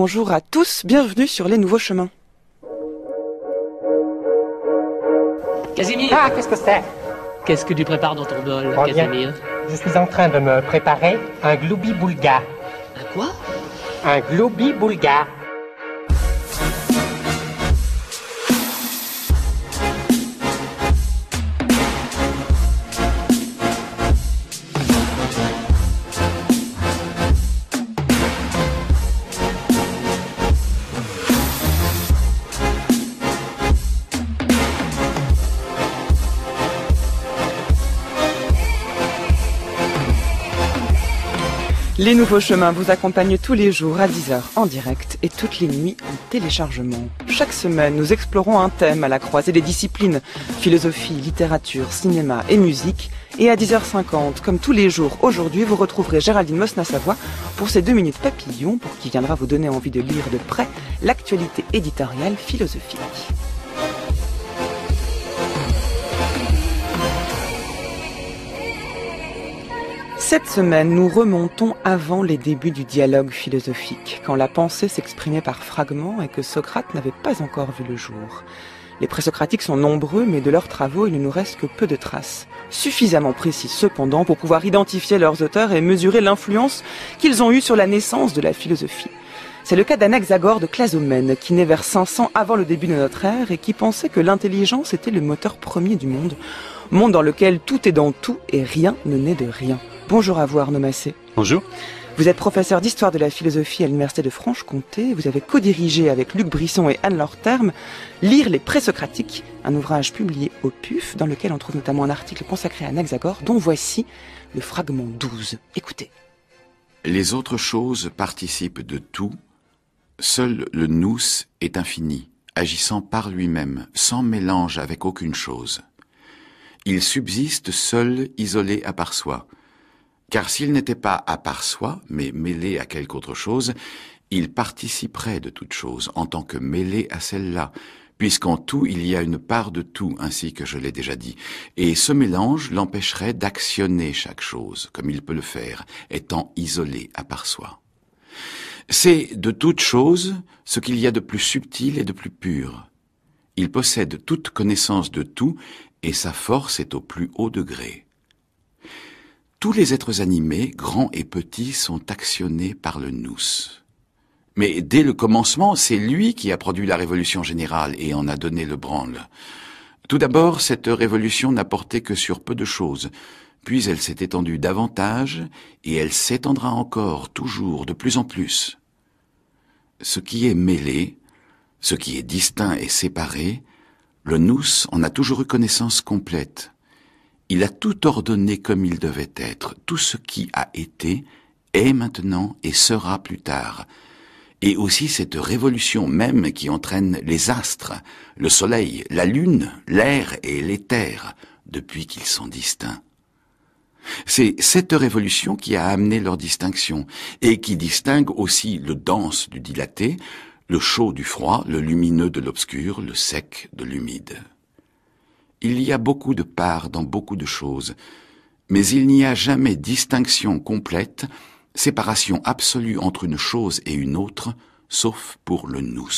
bonjour à tous, bienvenue sur les nouveaux chemins. Casimir Ah, qu'est-ce que c'est? Qu'est-ce que tu prépares dans ton bol, Oh, bien. Casimir? Je suis en train de me préparer un gloubi boulga. Un quoi? Un gloubi boulga. Les nouveaux chemins vous accompagnent tous les jours à 10h en direct et toutes les nuits en téléchargement. Chaque semaine, nous explorons un thème à la croisée des disciplines, philosophie, littérature, cinéma et musique. Et à 10h50, comme tous les jours aujourd'hui, vous retrouverez Géraldine Mosna-Savoie pour ses deux minutes papillons pour qui viendra vous donner envie de lire de près l'actualité éditoriale philosophique. Cette semaine, nous remontons avant les débuts du dialogue philosophique, quand la pensée s'exprimait par fragments et que Socrate n'avait pas encore vu le jour. Les présocratiques sont nombreux, mais de leurs travaux, il ne nous reste que peu de traces. Suffisamment précises cependant pour pouvoir identifier leurs auteurs et mesurer l'influence qu'ils ont eue sur la naissance de la philosophie. C'est le cas d'Anaxagore de Clazomène, qui naît vers 500 avant le début de notre ère et qui pensait que l'intelligence était le moteur premier du monde. Monde dans lequel tout est dans tout et rien ne naît de rien. Bonjour à vous Arnaud Massé. Bonjour. Vous êtes professeur d'histoire de la philosophie à l'université de Franche-Comté. Vous avez co-dirigé avec Luc Brisson et Anne Lorterme Lire les présocratiques, un ouvrage publié au PUF dans lequel on trouve notamment un article consacré à Anaxagore dont voici le fragment 12. Écoutez. Les autres choses participent de tout. Seul le nous est infini, agissant par lui-même, sans mélange avec aucune chose. Il subsiste seul, isolé à part soi. Car s'il n'était pas à part soi, mais mêlé à quelque autre chose, il participerait de toute chose en tant que mêlé à celle-là, puisqu'en tout il y a une part de tout, ainsi que je l'ai déjà dit, et ce mélange l'empêcherait d'actionner chaque chose, comme il peut le faire, étant isolé à part soi. C'est de toute chose ce qu'il y a de plus subtil et de plus pur. Il possède toute connaissance de tout, et sa force est au plus haut degré. Tous les êtres animés, grands et petits, sont actionnés par le nous. Mais dès le commencement, c'est lui qui a produit la révolution générale et en a donné le branle. Tout d'abord, cette révolution n'a porté que sur peu de choses, puis elle s'est étendue davantage et elle s'étendra encore, toujours, de plus en plus. Ce qui est mêlé, ce qui est distinct et séparé, le nous en a toujours eu connaissance complète. Il a tout ordonné comme il devait être. Tout ce qui a été est maintenant et sera plus tard. Et aussi cette révolution même qui entraîne les astres, le soleil, la lune, l'air et l'éther, depuis qu'ils sont distincts. C'est cette révolution qui a amené leur distinction et qui distingue aussi le dense du dilaté, le chaud du froid, le lumineux de l'obscur, le sec de l'humide. Il y a beaucoup de parts dans beaucoup de choses, mais il n'y a jamais distinction complète, séparation absolue entre une chose et une autre, sauf pour le nous.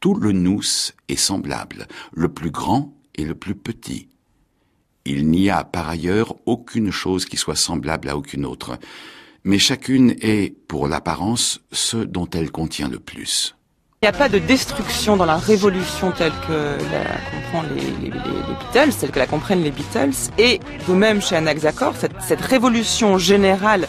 Tout le nous est semblable, le plus grand et le plus petit. Il n'y a par ailleurs aucune chose qui soit semblable à aucune autre, mais chacune est, pour l'apparence, ce dont elle contient le plus. Il n'y a pas de destruction dans la révolution telle que la comprend les, les- les- les Beatles, telle que la comprennent les Beatles, et de même chez Anaxagore, cette, cette révolution générale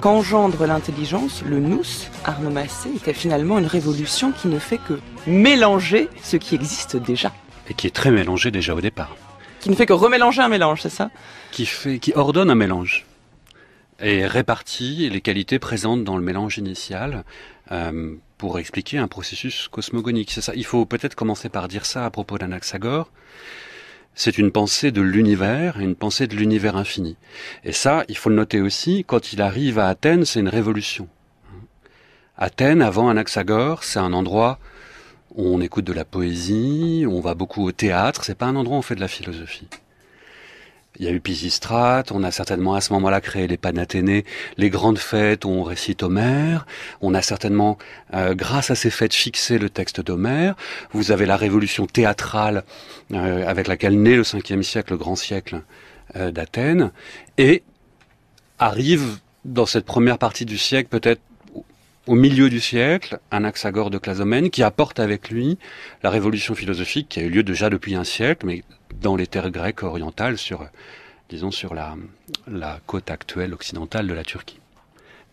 qu'engendre l'intelligence, le nous, Arnaud Massé, était finalement une révolution qui ne fait que mélanger ce qui existe déjà. Et qui est très mélangé déjà au départ. Qui ne fait que remélanger un mélange, c'est ça? Qui fait, qui ordonne un mélange. Et répartit les qualités présentes dans le mélange initial euh, pour expliquer un processus cosmogonique. C'est ça. Il faut peut-être commencer par dire ça à propos d'Anaxagore. C'est une pensée de l'univers, une pensée de l'univers infini. Et ça, il faut le noter aussi, quand il arrive à Athènes, c'est une révolution. Athènes, avant Anaxagore, c'est un endroit où on écoute de la poésie, où on va beaucoup au théâtre, c'est pas un endroit où on fait de la philosophie. Il y a eu Pisistrate, on a certainement à ce moment-là créé les Panathénées, les grandes fêtes où on récite Homère, on a certainement, euh, grâce à ces fêtes, fixé le texte d'Homère. Vous avez la révolution théâtrale euh, avec laquelle naît le 5e siècle, le grand siècle euh, d'Athènes, et arrive dans cette première partie du siècle, peut-être au milieu du siècle, Anaxagore de Clazomène qui apporte avec lui la révolution philosophique qui a eu lieu déjà depuis un siècle, mais dans les terres grecques orientales, sur, disons, sur la, la côte actuelle occidentale de la Turquie.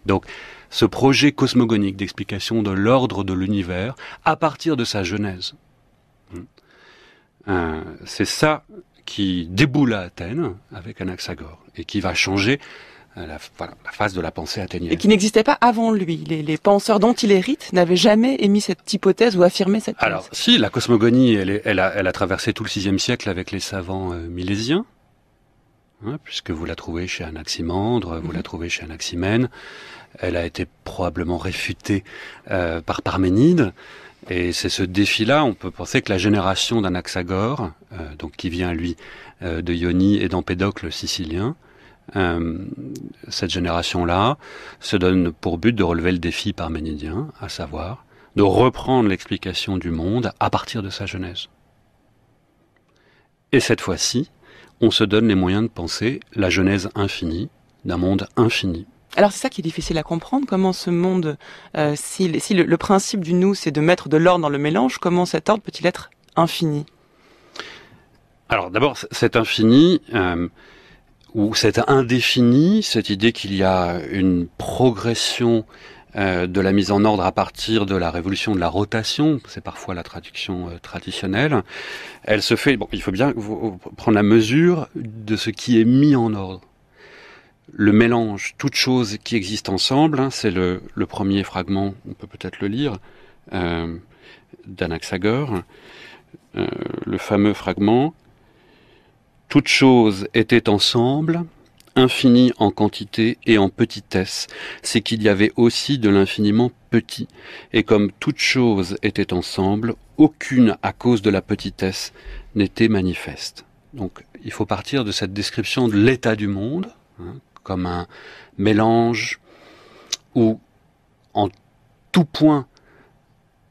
Donc, ce projet cosmogonique d'explication de l'ordre de l'univers à partir de sa genèse, hein, c'est ça qui déboule à Athènes avec Anaxagore et qui va changer la, la, phase de la pensée athénienne. Et qui n'existait pas avant lui. Les, les, penseurs dont il hérite n'avaient jamais émis cette hypothèse ou affirmé cette thèse. Alors, si, la cosmogonie, elle, est, elle, a, elle, a, traversé tout le VIe siècle avec les savants euh, milésiens, hein, puisque vous la trouvez chez Anaximandre, vous la trouvez chez Anaximène. Elle a été probablement réfutée euh, par Parménide. Et c'est ce défi-là, on peut penser que la génération d'Anaxagore, euh, donc qui vient lui euh, de Ioni et d'Empédocle sicilien, euh, cette génération-là se donne pour but de relever le défi parménidien, à savoir de reprendre l'explication du monde à partir de sa genèse. Et cette fois-ci, on se donne les moyens de penser la genèse infinie d'un monde infini. Alors c'est ça qui est difficile à comprendre, comment ce monde, euh, si, si le, le, principe du nous c'est de mettre de l'ordre dans le mélange, comment cet ordre peut-il être infini? Alors d'abord, cet infini, euh, ou cet indéfini, cette idée qu'il y a une progression euh, de la mise en ordre à partir de la révolution de la rotation, c'est parfois la traduction euh, traditionnelle, elle se fait, bon, il faut bien prendre la mesure de ce qui est mis en ordre. Le mélange, toutes choses qui existent ensemble, hein, c'est le, le, premier fragment, on peut peut-être le lire, euh, d'Anaxagore, euh, le fameux fragment toutes choses étaient ensemble, infini en quantité et en petitesse, c'est qu'il y avait aussi de l'infiniment petit, et comme toutes choses étaient ensemble, aucune à cause de la petitesse n'était manifeste. Donc il faut partir de cette description de l'état du monde, hein, comme un mélange où en tout point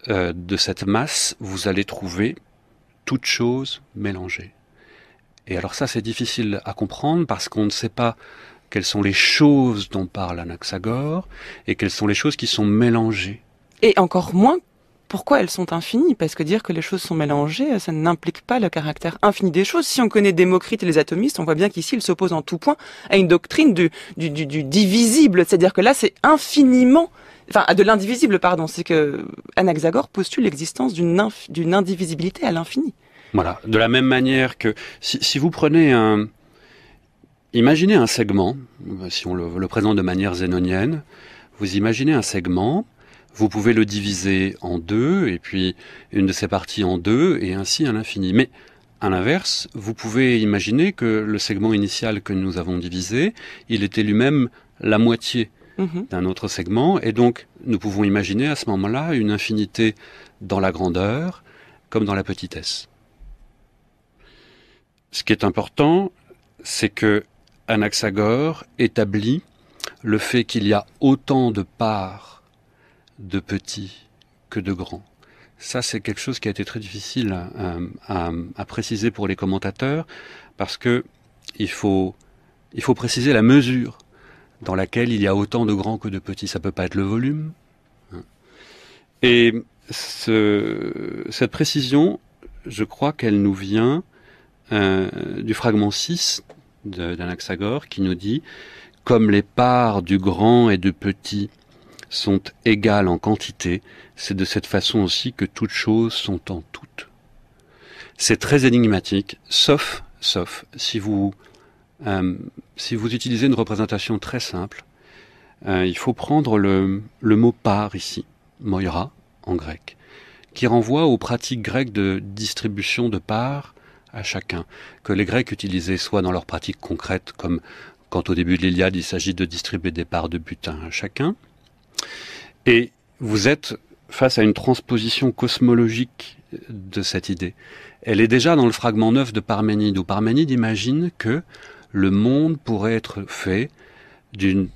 euh, de cette masse, vous allez trouver toutes choses mélangées. Et alors ça, c'est difficile à comprendre parce qu'on ne sait pas quelles sont les choses dont parle Anaxagore et quelles sont les choses qui sont mélangées. Et encore moins pourquoi elles sont infinies? Parce que dire que les choses sont mélangées, ça n'implique pas le caractère infini des choses. Si on connaît Démocrite et les atomistes, on voit bien qu'ici, ils s'opposent en tout point à une doctrine du, divisible. C'est-à-dire que là, c'est infiniment... Enfin, de l'indivisible, pardon. C'est que Anaxagore postule l'existence d'une indivisibilité à l'infini. Voilà. De la même manière que si, si, vous prenez un, imaginez un segment, si on le, le, présente de manière zénonienne, vous imaginez un segment, vous pouvez le diviser en deux, et puis une de ses parties en deux, et ainsi à l'infini. Mais à l'inverse, vous pouvez imaginer que le segment initial que nous avons divisé, il était lui-même la moitié mmh. d'un autre segment, et donc nous pouvons imaginer à ce moment-là une infinité dans la grandeur comme dans la petitesse. Ce qui est important, c'est que Anaxagore établit le fait qu'il y a autant de parts de petits que de grands. Ça, c'est quelque chose qui a été très difficile à, préciser pour les commentateurs, parce que il faut, il faut préciser la mesure dans laquelle il y a autant de grands que de petits. Ça peut pas être le volume. Et ce, cette précision, je crois qu'elle nous vient euh, du fragment 6 d'Anaxagore qui nous dit Comme les parts du grand et du petit sont égales en quantité, c'est de cette façon aussi que toutes choses sont en toutes. C'est très énigmatique, sauf, sauf si vous, euh, si vous utilisez une représentation très simple. Euh, il faut prendre le, le mot part ici, moira en grec, qui renvoie aux pratiques grecques de distribution de parts à chacun, que les Grecs utilisaient soit dans leurs pratiques concrètes, comme quand au début de l'Iliade il s'agit de distribuer des parts de butin à chacun, et vous êtes face à une transposition cosmologique de cette idée. Elle est déjà dans le fragment 9 de Parménide, où Parménide imagine que le monde pourrait être fait d'une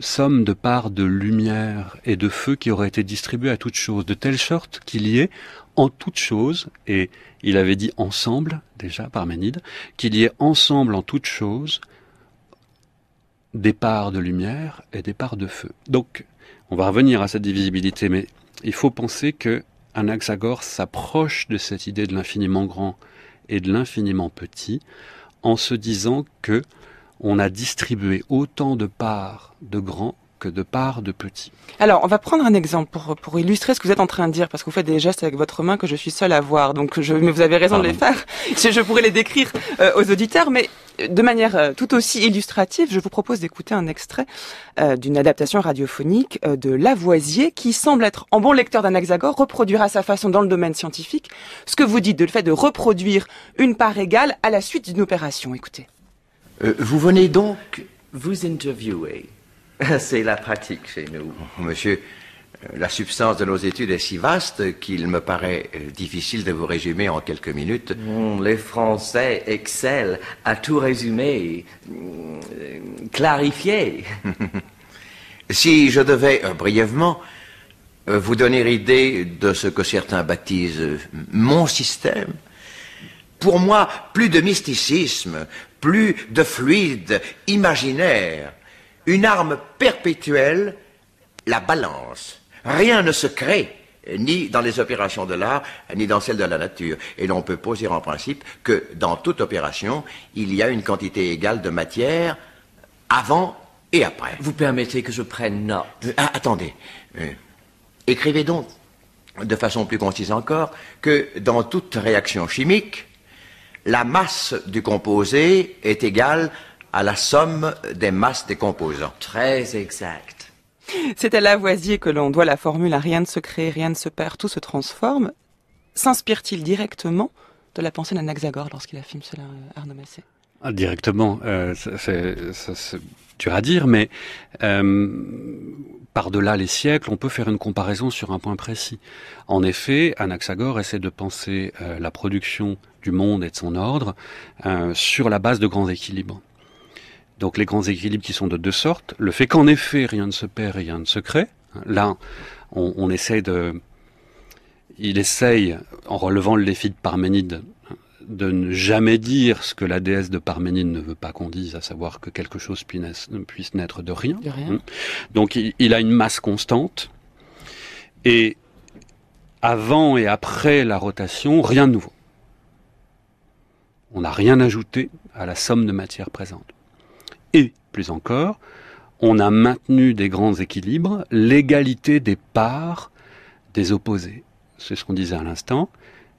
somme de parts de lumière et de feu qui auraient été distribuées à toute chose, de telle sorte qu'il y ait en toute chose, et il avait dit ensemble, déjà, Parménide, qu'il y ait ensemble en toute chose des parts de lumière et des parts de feu. Donc, on va revenir à cette divisibilité, mais il faut penser que Anaxagore s'approche de cette idée de l'infiniment grand et de l'infiniment petit en se disant que on a distribué autant de parts de grands que de parts de petits. Alors, on va prendre un exemple pour, pour illustrer ce que vous êtes en train de dire, parce que vous faites des gestes avec votre main que je suis seul à voir. Donc, je, mais vous avez raison de les faire. Je, je pourrais les décrire euh, aux auditeurs, mais de manière euh, tout aussi illustrative, je vous propose d'écouter un extrait euh, d'une adaptation radiophonique euh, de Lavoisier, qui semble être, en bon lecteur d'Anaxagore, reproduire à sa façon dans le domaine scientifique ce que vous dites de le fait de reproduire une part égale à la suite d'une opération. Écoutez. Euh, vous venez donc vous interviewer. C'est la pratique chez nous. Monsieur, euh, la substance de nos études est si vaste qu'il me paraît euh, difficile de vous résumer en quelques minutes. Hmm, les Français excellent à tout résumer, clarifier. Si je devais euh, brièvement euh, vous donner idée de ce que certains baptisent mon système, pour moi, plus de mysticisme, plus de fluide imaginaire, une arme perpétuelle, la balance. Rien ne se crée, ni dans les opérations de l'art, ni dans celles de la nature. Et l'on peut poser en principe que dans toute opération, il y a une quantité égale de matière avant et après. Vous permettez que je prenne note. Euh, ah, attendez. Euh, écrivez donc, de façon plus concise encore, que dans toute réaction chimique, la masse du composé est égale à la somme des masses des composants. Très exact. C'est à Lavoisier que l'on doit la formule à rien ne se crée, rien ne se perd, tout se transforme. S'inspire-t-il directement de la pensée d'Anaxagore lorsqu'il affirme cela, euh, Arnaud Massé Ah, Directement, euh, c'est dur à dire, mais euh, par-delà les siècles, on peut faire une comparaison sur un point précis. En effet, Anaxagore essaie de penser euh, la production du monde et de son ordre euh, sur la base de grands équilibres. Donc les grands équilibres qui sont de deux sortes, le fait qu'en effet rien ne se perd, rien ne se crée. Là, on, on essaie de, il essaye, en relevant le défi de Parménide, de ne jamais dire ce que la déesse de Parménide ne veut pas qu'on dise, à savoir que quelque chose puisse naître, de rien. De rien. Mm. Donc il, il a une masse constante et avant et après la rotation, rien de nouveau. On n'a rien ajouté à la somme de matière présente. Et plus encore, on a maintenu des grands équilibres, l'égalité des parts des opposés. C'est ce qu'on disait à l'instant.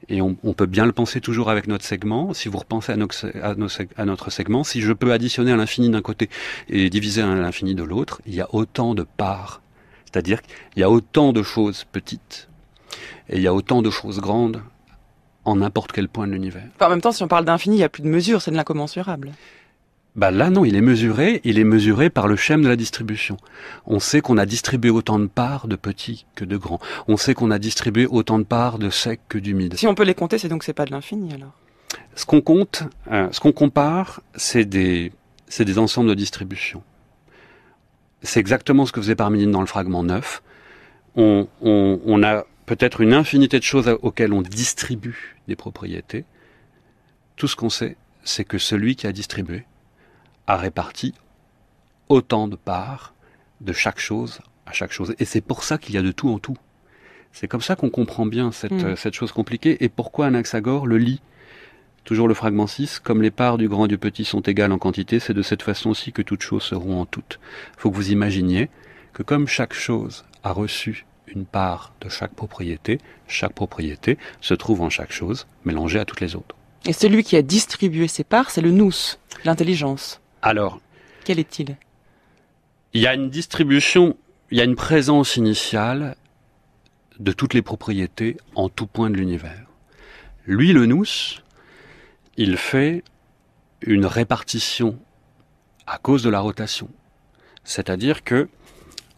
Et on, peut bien le penser toujours avec notre segment. Si vous repensez à, notre- segment, si je peux additionner à l'infini d'un côté et diviser à l'infini de l'autre, il y a autant de parts. C'est-à-dire qu'il y a autant de choses petites et il y a autant de choses grandes en n'importe quel point de l'univers. En même temps, si on parle d'infini, il n'y a plus de mesure, c'est de l'incommensurable. Bah là non, il est mesuré, il est mesuré par le schème de la distribution. On sait qu'on a distribué autant de parts de petits que de grands. On sait qu'on a distribué autant de parts de secs que d'humides. Si on peut les compter, c'est donc c'est pas de l'infini alors. Ce qu'on compte, euh, ce qu'on compare, c'est des, c'est des ensembles de distribution. C'est exactement ce que faisait Parménide dans le fragment 9. On, on, on a peut-être une infinité de choses auxquelles on distribue des propriétés. Tout ce qu'on sait, c'est que celui qui a distribué a réparti autant de parts de chaque chose à chaque chose. Et c'est pour ça qu'il y a de tout en tout. C'est comme ça qu'on comprend bien cette, Mm. euh, cette chose compliquée et pourquoi Anaxagore le lit Toujours le fragment 6, comme les parts du grand et du petit sont égales en quantité, c'est de cette façon aussi que toutes choses seront en toutes. Il faut que vous imaginiez que comme chaque chose a reçu une part de chaque propriété, chaque propriété se trouve en chaque chose, mélangée à toutes les autres. Et celui qui a distribué ses parts, c'est le nous, l'intelligence. Alors, Quel est-il? il y a une distribution, il y a une présence initiale de toutes les propriétés en tout point de l'univers. Lui, le nous, il fait une répartition à cause de la rotation. C'est-à-dire que,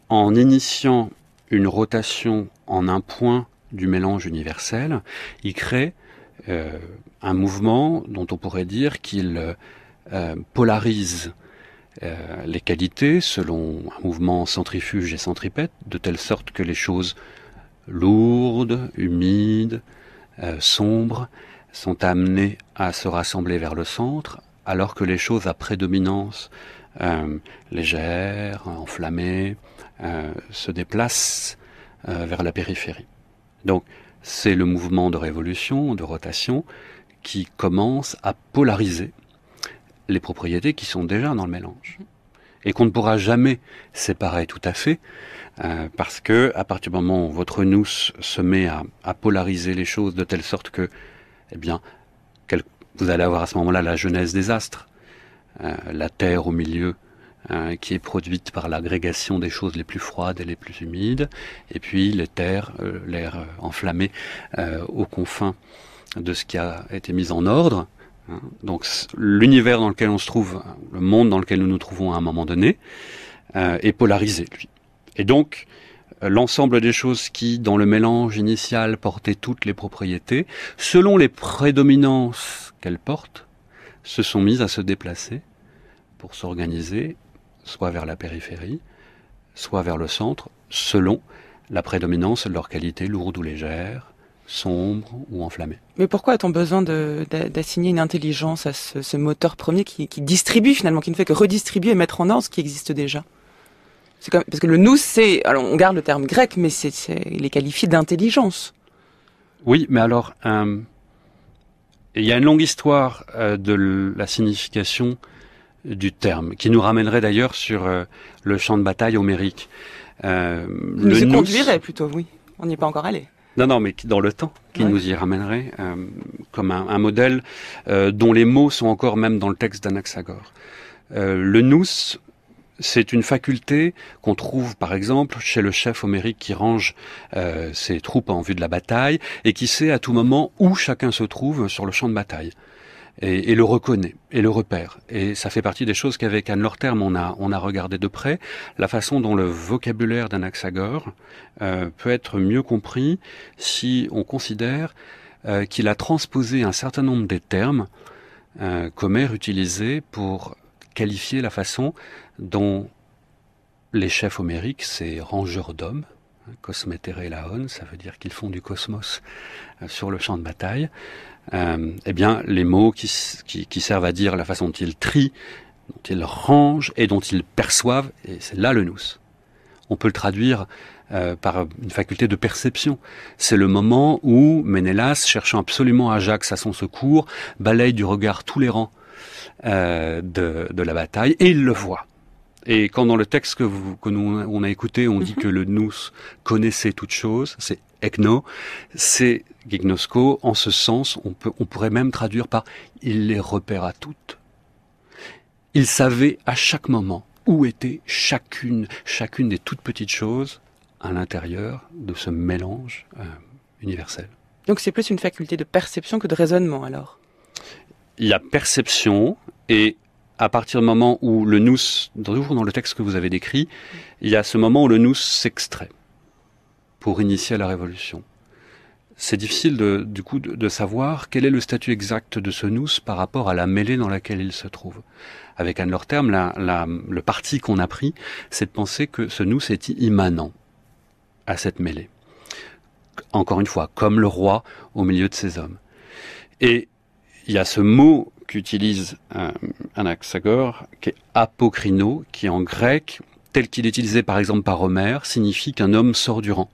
en initiant une rotation en un point du mélange universel, il crée euh, un mouvement dont on pourrait dire qu'il euh, polarise euh, les qualités selon un mouvement centrifuge et centripète, de telle sorte que les choses lourdes, humides, euh, sombres, sont amenées à se rassembler vers le centre, alors que les choses à prédominance euh, légère, enflammée, euh, se déplacent vers la périphérie. Donc c'est le mouvement de révolution, de rotation, qui commence à polariser les propriétés qui sont déjà dans le mélange. Et qu'on ne pourra jamais séparer tout à fait euh, parce que à partir du moment où votre nous se met à, polariser les choses de telle sorte que eh bien vous allez avoir à ce moment-là la genèse des astres euh, la terre au milieu euh, qui est produite par l'agrégation des choses les plus froides et les plus humides et puis les terres l'air enflammé aux confins de ce qui a été mis en ordre donc l'univers dans lequel on se trouve, le monde dans lequel nous nous trouvons à un moment donné, euh, est polarisé, lui. Et donc, euh, l'ensemble des choses qui, dans le mélange initial, portaient toutes les propriétés, selon les prédominances qu'elles portent, se sont mises à se déplacer pour s'organiser, soit vers la périphérie, soit vers le centre, selon la prédominance de leur qualité lourde ou légère, sombre ou enflammé. Mais pourquoi a-t-on besoin d'assigner une intelligence à ce, ce moteur premier qui, qui, distribue finalement, qui ne fait que redistribuer et mettre en ordre ce qui existe déjà? Comme, Parce que le nous, c'est, alors on garde le terme grec, mais c'est, il est qualifié d'intelligence. Oui, mais alors, euh, il y a une longue histoire euh, de la signification du terme, qui nous ramènerait d'ailleurs sur euh, le champ de bataille homérique. Euh, nous le nous conduirait plutôt, oui. On n'y est pas encore allé. Non, non, mais dans le temps, qui ouais. nous y ramènerait, euh, comme un, un modèle euh, dont les mots sont encore même dans le texte d'Anaxagore. Euh, le nous, c'est une faculté qu'on trouve par exemple chez le chef homérique qui range ses troupes en vue de la bataille et qui sait à tout moment où chacun se trouve sur le champ de bataille et, le reconnaît et le repère. Et ça fait partie des choses qu'avec Anne Lorterme on a, on a regardé de près, la façon dont le vocabulaire d'Anaxagore euh, peut être mieux compris si on considère euh, qu'il a transposé un certain nombre des termes euh, qu'Homère utilisait pour qualifier la façon dont les chefs homériques, ces rangeurs d'hommes, cosmetere laon, ça veut dire qu'ils font du cosmos euh, sur le champ de bataille, euh, eh bien, les mots qui, servent à dire la façon dont ils trient, dont ils rangent et dont ils perçoivent, et c'est là le nous. On peut le traduire euh, par une faculté de perception. C'est le moment où Ménélas, cherchant absolument Ajax à son secours, balaye du regard tous les rangs de la bataille, et il le voit. Et quand dans le texte que, vous, que nous on a écouté, on dit mm -hmm. que le nous connaissait toute chose, c'est ekno, c'est gignosco. En ce sens, on, peut, on pourrait même traduire par il les repéra toutes. Il savait à chaque moment où était chacune, chacune des toutes petites choses à l'intérieur de ce mélange euh, universel. Donc c'est plus une faculté de perception que de raisonnement alors? Il y a perception et à partir du moment où le nous, toujours dans le texte que vous avez décrit, il y a ce moment où le nous s'extrait pour initier la révolution. C'est difficile de, du coup de, savoir quel est le statut exact de ce nous par rapport à la mêlée dans laquelle il se trouve. Avec Anne Lorterme, la, la, le parti qu'on a pris, c'est de penser que ce nous est immanent à cette mêlée. Encore une fois, comme le roi au milieu de ses hommes. Et il y a ce mot qu'utilise euh, Anaxagore, qui est apocrino, qui en grec, tel qu'il est utilisé par exemple par Homère, signifie qu'un homme sort du rang.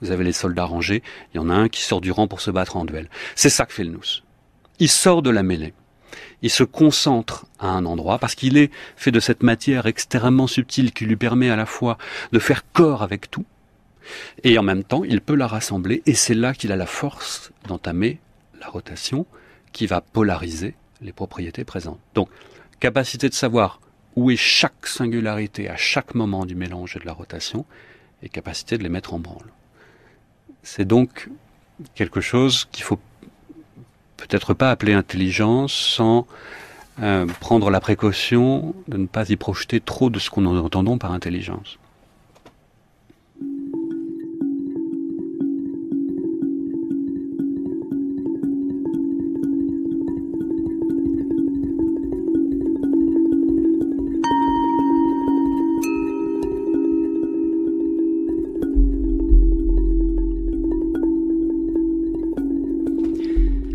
Vous avez les soldats rangés, il y en a un qui sort du rang pour se battre en duel. C'est ça que fait le nous. Il sort de la mêlée. Il se concentre à un endroit parce qu'il est fait de cette matière extrêmement subtile qui lui permet à la fois de faire corps avec tout et en même temps il peut la rassembler et c'est là qu'il a la force d'entamer la rotation qui va polariser les propriétés présentes. Donc, capacité de savoir où est chaque singularité à chaque moment du mélange et de la rotation, et capacité de les mettre en branle. C'est donc quelque chose qu'il faut peut-être pas appeler intelligence sans euh, prendre la précaution de ne pas y projeter trop de ce qu'on entendons par intelligence.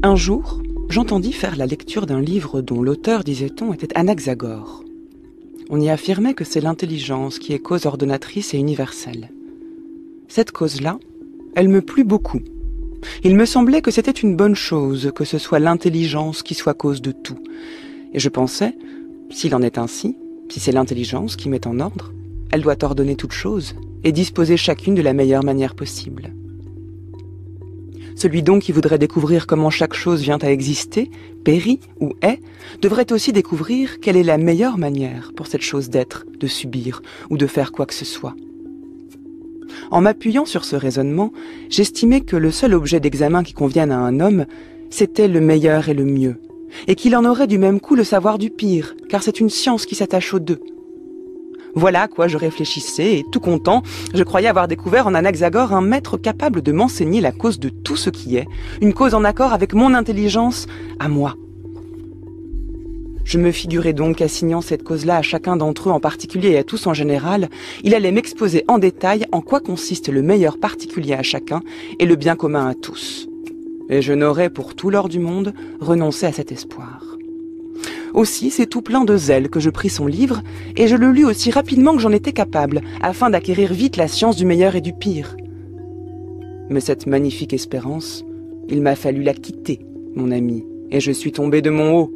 Un jour, j'entendis faire la lecture d'un livre dont l'auteur, disait-on, était Anaxagore. On y affirmait que c'est l'intelligence qui est cause ordonnatrice et universelle. Cette cause-là, elle me plut beaucoup. Il me semblait que c'était une bonne chose que ce soit l'intelligence qui soit cause de tout. Et je pensais, s'il en est ainsi, si c'est l'intelligence qui met en ordre, elle doit ordonner toute chose et disposer chacune de la meilleure manière possible. Celui donc qui voudrait découvrir comment chaque chose vient à exister, périt ou est, devrait aussi découvrir quelle est la meilleure manière pour cette chose d'être, de subir ou de faire quoi que ce soit. En m'appuyant sur ce raisonnement, j'estimais que le seul objet d'examen qui convienne à un homme, c'était le meilleur et le mieux, et qu'il en aurait du même coup le savoir du pire, car c'est une science qui s'attache aux deux. Voilà à quoi je réfléchissais, et tout content, je croyais avoir découvert en Anaxagore un maître capable de m'enseigner la cause de tout ce qui est, une cause en accord avec mon intelligence, à moi. Je me figurais donc qu'assignant cette cause-là à chacun d'entre eux en particulier et à tous en général, il allait m'exposer en détail en quoi consiste le meilleur particulier à chacun et le bien commun à tous. Et je n'aurais pour tout l'or du monde renoncé à cet espoir. Aussi, c'est tout plein de zèle que je pris son livre, et je le lus aussi rapidement que j'en étais capable, afin d'acquérir vite la science du meilleur et du pire. Mais cette magnifique espérance, il m'a fallu la quitter, mon ami, et je suis tombé de mon haut.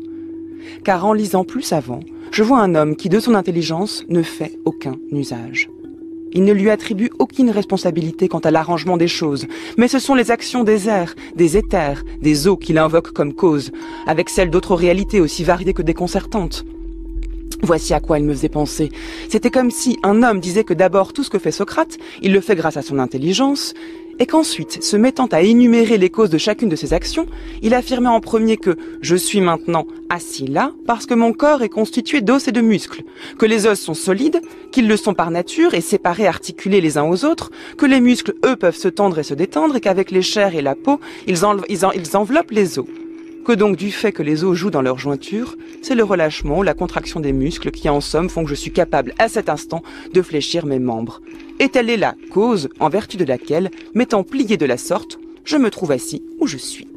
Car en lisant plus avant, je vois un homme qui, de son intelligence, ne fait aucun usage. Il ne lui attribue aucune responsabilité quant à l'arrangement des choses, mais ce sont les actions des airs, des éthers, des eaux qu'il invoque comme cause, avec celles d'autres réalités aussi variées que déconcertantes. Voici à quoi il me faisait penser. C'était comme si un homme disait que d'abord tout ce que fait Socrate, il le fait grâce à son intelligence, et qu'ensuite, se mettant à énumérer les causes de chacune de ses actions, il affirmait en premier que je suis maintenant assis là parce que mon corps est constitué d'os et de muscles, que les os sont solides, qu'ils le sont par nature et séparés, articulés les uns aux autres, que les muscles, eux, peuvent se tendre et se détendre et qu'avec les chairs et la peau, ils, ils enveloppent les os que donc du fait que les os jouent dans leurs jointures, c'est le relâchement ou la contraction des muscles qui en somme font que je suis capable à cet instant de fléchir mes membres. Et telle est la cause en vertu de laquelle, m'étant plié de la sorte, je me trouve assis où je suis.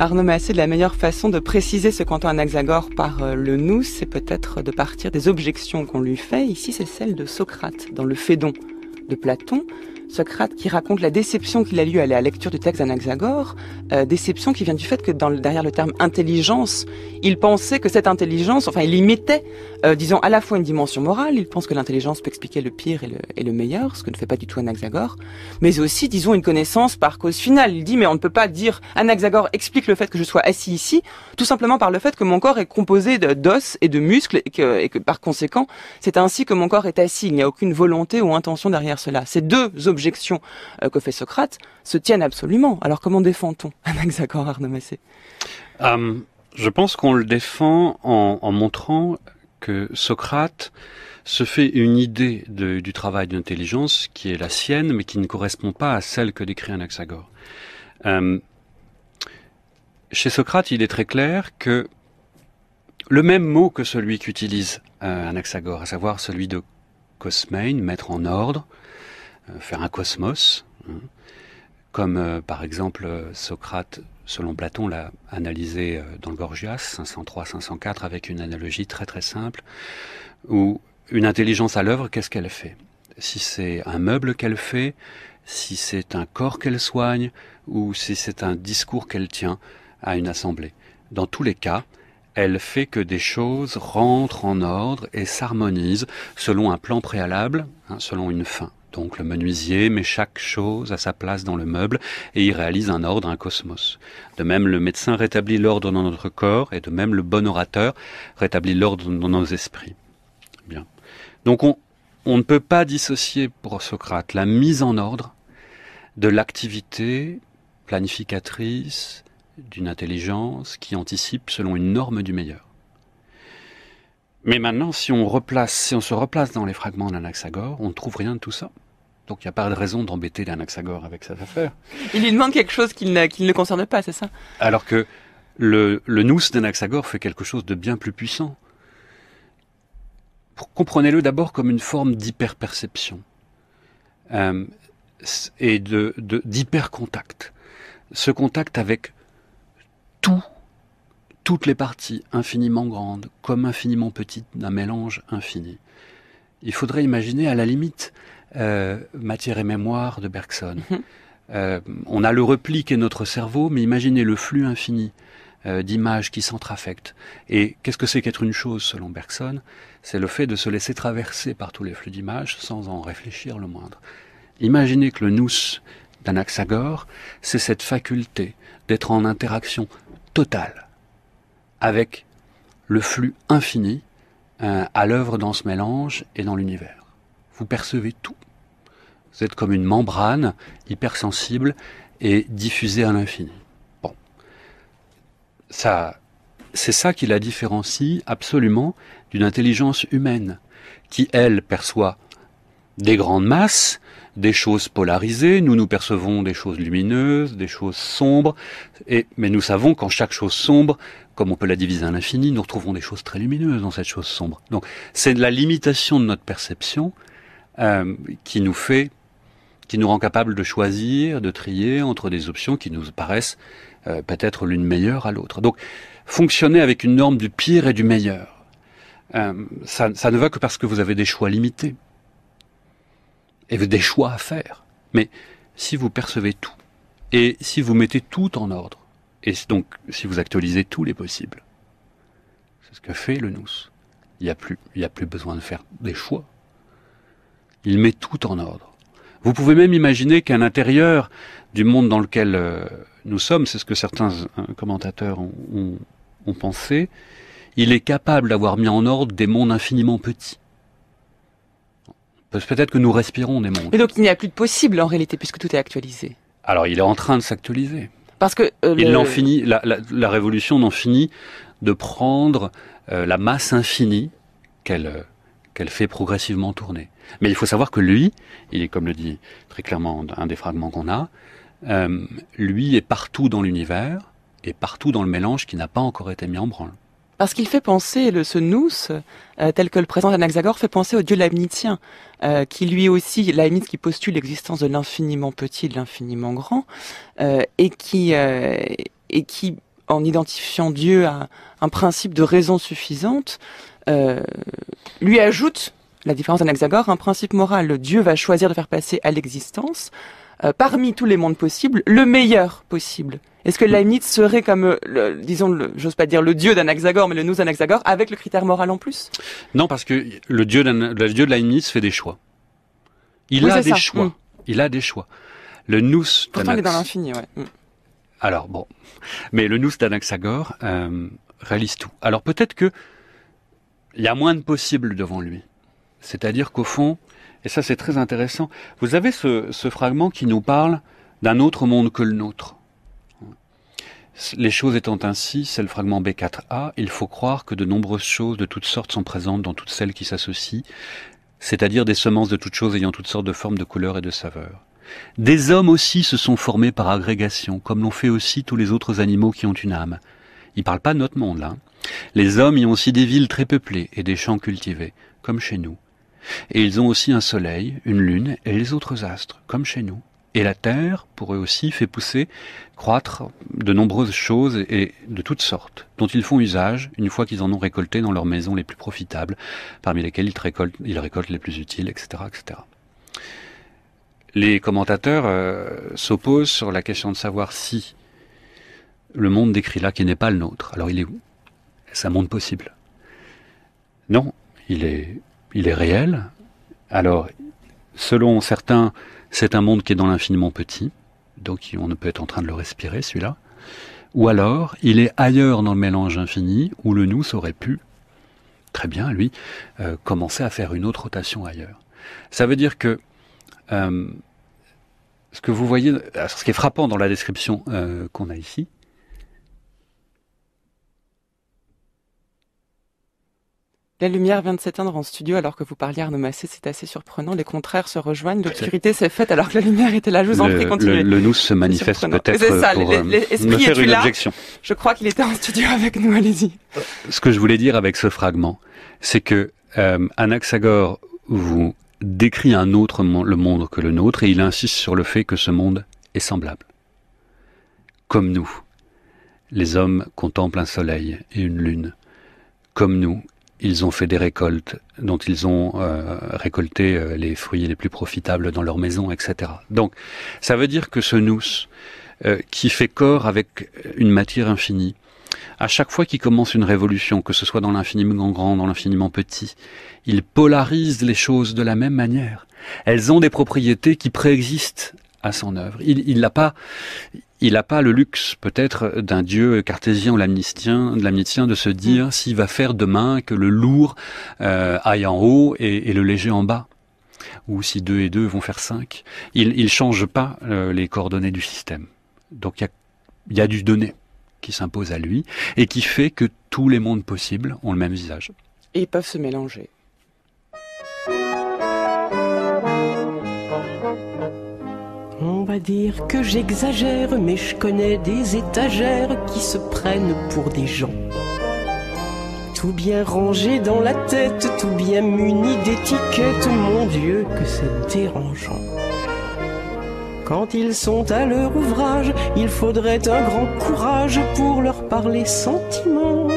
Arnaud Massé, la meilleure façon de préciser ce qu'entend Anaxagore par euh, le nous, c'est peut-être de partir des objections qu'on lui fait. Ici, c'est celle de Socrate dans le Phédon de Platon. Socrate qui raconte la déception qu'il a eu à la lecture du texte d'Anaxagore, euh, déception qui vient du fait que dans derrière le terme intelligence, il pensait que cette intelligence, enfin il y mettait, euh, disons, à la fois une dimension morale, il pense que l'intelligence peut expliquer le pire et le, et le, meilleur, ce que ne fait pas du tout Anaxagore, mais aussi, disons, une connaissance par cause finale. Il dit, mais on ne peut pas dire, Anaxagore explique le fait que je sois assis ici, tout simplement par le fait que mon corps est composé d'os et de muscles, et que, et que par conséquent, c'est ainsi que mon corps est assis, il n'y a aucune volonté ou intention derrière cela. Ces deux objections euh, que fait Socrate se tiennent absolument. Alors comment défend-on Anaxagore Arnomacé um, Je pense qu'on le défend en, montrant que Socrate se fait une idée du travail d'intelligence qui est la sienne, mais qui ne correspond pas à celle que décrit Anaxagore. Um, chez Socrate, il est très clair que le même mot que celui qu'utilise euh, Anaxagore, à savoir celui de cosmein, mettre en ordre, euh, faire un cosmos, hein, comme euh, par exemple euh, Socrate, selon Platon, l'a analysé dans le Gorgias 503-504 avec une analogie très très simple, où une intelligence à l'œuvre, qu'est-ce qu'elle fait? Si c'est un meuble qu'elle fait, si c'est un corps qu'elle soigne, ou si c'est un discours qu'elle tient à une assemblée. Dans tous les cas, elle fait que des choses rentrent en ordre et s'harmonisent selon un plan préalable, hein, selon une fin. Donc le menuisier met chaque chose à sa place dans le meuble et y réalise un ordre, un cosmos. De même, le médecin rétablit l'ordre dans notre corps et de même le bon orateur rétablit l'ordre dans nos esprits. Bien. Donc on, ne peut pas dissocier pour Socrate la mise en ordre de l'activité planificatrice d'une intelligence qui anticipe selon une norme du meilleur. Mais maintenant, si on si on se replace dans les fragments d'Anaxagore, on ne trouve rien de tout ça. Donc il n'y a pas de raison d'embêter l'Anaxagore avec cette affaire. Il lui demande quelque chose qu'il ne, qu'il ne concerne pas, c'est ça? Alors que le, le nous d'Anaxagore fait quelque chose de bien plus puissant. Comprenez-le d'abord comme une forme d'hyperperception euh, et de, de- d'hypercontact. Ce contact avec tout, toutes les parties infiniment grandes comme infiniment petites d'un mélange infini. Il faudrait imaginer à la limite euh, matière et mémoire de Bergson. Mhm. Euh, on a le repli qui est notre cerveau, mais imaginez le flux infini euh, d'images qui s'entraffectent. Et qu'est-ce que c'est qu'être une chose selon Bergson? C'est le fait de se laisser traverser par tous les flux d'images sans en réfléchir le moindre. Imaginez que le nous d'Anaxagore, c'est cette faculté d'être en interaction totale avec le flux infini euh, à l'œuvre dans ce mélange et dans l'univers. Vous percevez tout. Vous êtes comme une membrane hypersensible et diffusée à l'infini. Bon. Ça, c'est ça qui la différencie absolument d'une intelligence humaine, qui, elle, perçoit des grandes masses, des choses polarisées, nous nous percevons des choses lumineuses, des choses sombres, et, mais nous savons qu'en chaque chose sombre, comme on peut la diviser à l'infini, nous retrouvons des choses très lumineuses dans cette chose sombre. Donc c'est la limitation de notre perception euh, qui nous fait, qui nous rend capable de choisir, de trier entre des options qui nous paraissent euh, peut-être l'une meilleure à l'autre. Donc fonctionner avec une norme du pire et du meilleur, euh, ça, ne va que parce que vous avez des choix limités et des choix à faire. Mais si vous percevez tout, et si vous mettez tout en ordre, et donc si vous actualisez tous les possibles, c'est ce que fait le nous. Il n'y a plus besoin de faire des choix. Il met tout en ordre. Vous pouvez même imaginer qu'à l'intérieur du monde dans lequel euh, nous sommes, c'est ce que certains euh, commentateurs ont, ont- ont pensé, il est capable d'avoir mis en ordre des mondes infiniment petits. Peut- Peut-être que nous respirons des mondes. Et donc il n'y a plus de possible en réalité puisque tout est actualisé. Alors il est en train de s'actualiser. Parce que euh, Il le- finit, la, la- la révolution n'en finit de prendre la masse infinie qu'elle qu'elle fait progressivement tourner. Mais il faut savoir que lui, il est comme le dit très clairement un des fragments qu'on a, euh, lui est partout dans l'univers et partout dans le mélange qui n'a pas encore été mis en branle. Parce qu'il fait penser, le, ce nous, euh, tel que le présente Anaxagore, fait penser au dieu leibnizien, euh, qui lui aussi, Leibniz qui postule l'existence de l'infiniment petit et de l'infiniment grand, et qui, et qui, en identifiant Dieu à un principe de raison suffisante, euh, lui ajoute, la différence d'Anaxagore, un principe moral. Le Dieu va choisir de faire passer à l'existence, euh, parmi tous les mondes possibles, le meilleur possible. Est-ce que Leibniz serait comme, euh, le, disons, j'ose pas dire le dieu d'Anaxagore, mais le nous d'Anaxagore, avec le critère moral en plus? Non, parce que le dieu, le dieu de Leibniz fait des choix. Il Oui, a des ça. choix. Mm. Il a des choix. Le nous Pourtant, il est dans l'infini, ouais. Mm. Alors bon, mais le nous d'Anaxagore euh, réalise tout. Alors peut-être que il y a moins de possibles devant lui. C'est-à-dire qu'au fond, et ça c'est très intéressant, vous avez ce, ce fragment qui nous parle d'un autre monde que le nôtre. Les choses étant ainsi, c'est le fragment B4A, il faut croire que de nombreuses choses de toutes sortes sont présentes dans toutes celles qui s'associent, c'est-à-dire des semences de toutes choses ayant toutes sortes de formes, de couleurs et de saveurs. Des hommes aussi se sont formés par agrégation, comme l'ont fait aussi tous les autres animaux qui ont une âme. Il parle pas de notre monde, là. Les hommes y ont aussi des villes très peuplées et des champs cultivés, comme chez nous. Et ils ont aussi un soleil, une lune et les autres astres, comme chez nous. Et la terre, pour eux aussi, fait pousser, croître de nombreuses choses et de toutes sortes, dont ils font usage une fois qu'ils en ont récolté dans leurs maisons les plus profitables, parmi lesquelles ils récoltent, les plus utiles, etc., etc. Les commentateurs euh, s'opposent sur la question de savoir si le monde décrit là qui n'est pas le nôtre. Alors il est Est-ce un monde possible Non, il est, il est réel. Alors, selon certains, c'est un monde qui est dans l'infiniment petit, donc on ne peut être en train de le respirer, celui-là. Ou alors, il est ailleurs dans le mélange infini, où le nous aurait pu, très bien, lui, euh, commencer à faire une autre rotation ailleurs. Ça veut dire que euh, ce que vous voyez, ce qui est frappant dans la description euh, qu'on a ici, La lumière vient de s'éteindre en studio alors que vous parliez Arnaud Massé, c'est assez surprenant. Les contraires se rejoignent. L'obscurité s'est faite alors que la lumière était là. Je vous en prie, continuez. Le, nous se manifeste peut-être pour euh, me faire une objection. Je crois qu'il était en studio avec nous. Allez-y. Ce que je voulais dire avec ce fragment, c'est que euh, Anaxagore vous décrit un autre le monde que le nôtre et il insiste sur le fait que ce monde est semblable. Comme nous, les hommes contemplent un soleil et une lune. Comme nous, ils ont fait des récoltes dont ils ont euh, récolté euh, les fruits les plus profitables dans leur maison, etc. Donc, ça veut dire que ce nous, euh, qui fait corps avec une matière infinie, à chaque fois qu'il commence une révolution, que ce soit dans l'infiniment grand, dans l'infiniment petit, il polarise les choses de la même manière. Elles ont des propriétés qui préexistent à son œuvre. Il n'a pas, il n'a pas le luxe peut-être d'un dieu cartésien ou l'amnistien, de l'amnistien de se dire mm. s'il va faire demain que le lourd euh, aille en haut et, le léger en bas, ou si deux et deux vont faire cinq. Il ne change pas euh, les coordonnées du système. Donc il y y a du donné qui s'impose à lui et qui fait que tous les mondes possibles ont le même visage. Et ils peuvent se mélanger. On va dire que j'exagère, mais je connais des étagères qui se prennent pour des gens. Tout bien rangé dans la tête, tout bien muni d'étiquettes, mon Dieu, que c'est dérangeant. Quand ils sont à leur ouvrage, il faudrait un grand courage pour leur parler sentiments.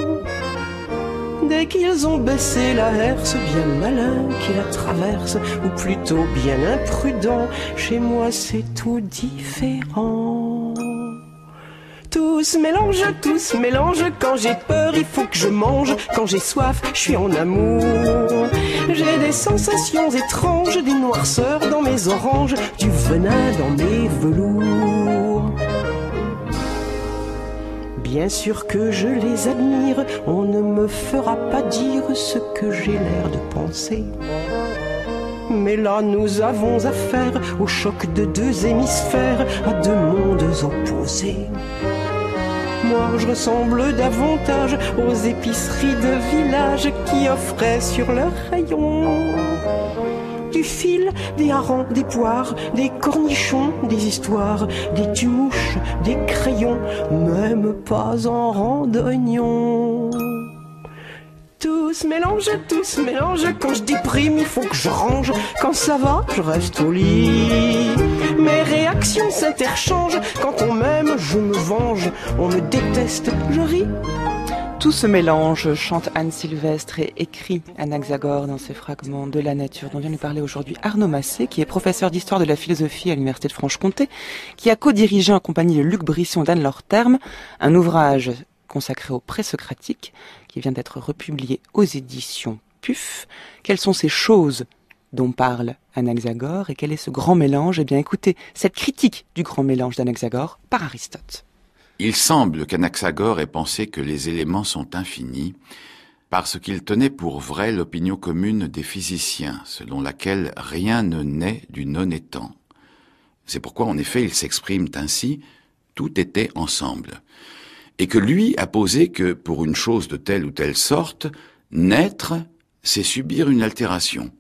Dès qu'ils ont baissé la herse, bien malin qui la traverse, ou plutôt bien imprudent, chez moi c'est tout différent. Tous mélange, tous mélange, quand j'ai peur il faut que je mange, quand j'ai soif je suis en amour. J'ai des sensations étranges, des noirceurs dans mes oranges, du venin dans mes velours. Bien sûr que je les admire, on ne me fera pas dire ce que j'ai l'air de penser. Mais là, nous avons affaire au choc de deux hémisphères, à deux mondes opposés. Moi, je ressemble davantage aux épiceries de village qui offraient sur leurs rayons du fil, des harengs, des poires, des cornichons, des histoires, des tumouches, des crayons, même pas en rang d'oignons. Tous mélange, tous mélange, quand je déprime, il faut que je range, quand ça va, je reste au lit. Mes réactions s'interchangent, quand on m'aime, je me venge, on me déteste, je ris. Tout se mélange, chante Anne Sylvestre et écrit Anaxagore dans ses fragments de la nature dont vient nous parler aujourd'hui Arnaud Massé, qui est professeur d'histoire de la philosophie à l'Université de Franche-Comté, qui a co-dirigé en compagnie de Luc Brisson d'Anne Lorterme un ouvrage consacré au présocratique qui vient d'être republié aux éditions PUF. Quelles sont ces choses dont parle Anaxagore et quel est ce grand mélange? Eh bien écoutez, cette critique du grand mélange d'Anaxagore par Aristote. Il semble qu'Anaxagore ait pensé que les éléments sont infinis, parce qu'il tenait pour vrai l'opinion commune des physiciens, selon laquelle rien ne naît du non-étant. C'est pourquoi, en effet, il s'exprime ainsi, tout était ensemble. Et que lui a posé que, pour une chose de telle ou telle sorte, naître, c'est subir une altération,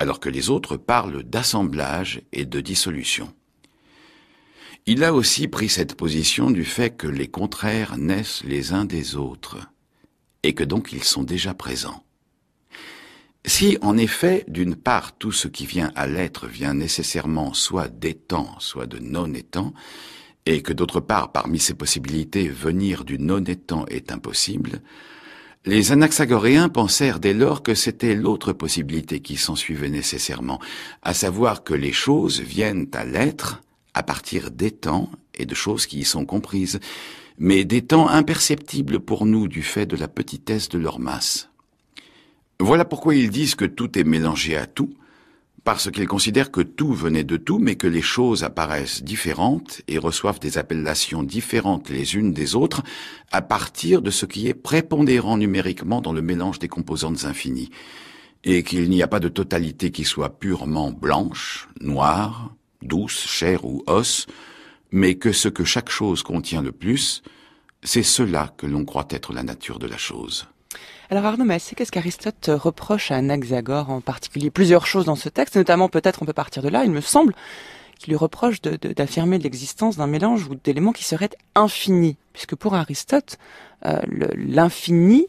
alors que les autres parlent d'assemblage et de dissolution. Il a aussi pris cette position du fait que les contraires naissent les uns des autres, et que donc ils sont déjà présents. Si, en effet, d'une part, tout ce qui vient à l'être vient nécessairement soit d'étant, soit de non-étant, et que d'autre part, parmi ces possibilités, venir du non-étant est impossible, les anaxagoréens pensèrent dès lors que c'était l'autre possibilité qui s'ensuivait nécessairement, à savoir que les choses viennent à l'être à partir d'étangs et de choses qui y sont comprises, mais d'étangs imperceptibles pour nous du fait de la petitesse de leur masse. Voilà pourquoi ils disent que tout est mélangé à tout, parce qu'ils considèrent que tout venait de tout, mais que les choses apparaissent différentes et reçoivent des appellations différentes les unes des autres à partir de ce qui est prépondérant numériquement dans le mélange des composantes infinies, et qu'il n'y a pas de totalité qui soit purement blanche, noire, douce, chair ou os, mais que ce que chaque chose contient le plus, c'est cela que l'on croit être la nature de la chose. Alors Arnaud Massé, qu'est-ce qu'Aristote reproche à Anaxagore en particulier? Plusieurs choses dans ce texte, notamment peut-être on peut partir de là, il me semble qu'il lui reproche d'affirmer l'existence d'un mélange ou d'éléments qui seraient infinis, puisque pour Aristote, euh, l'infini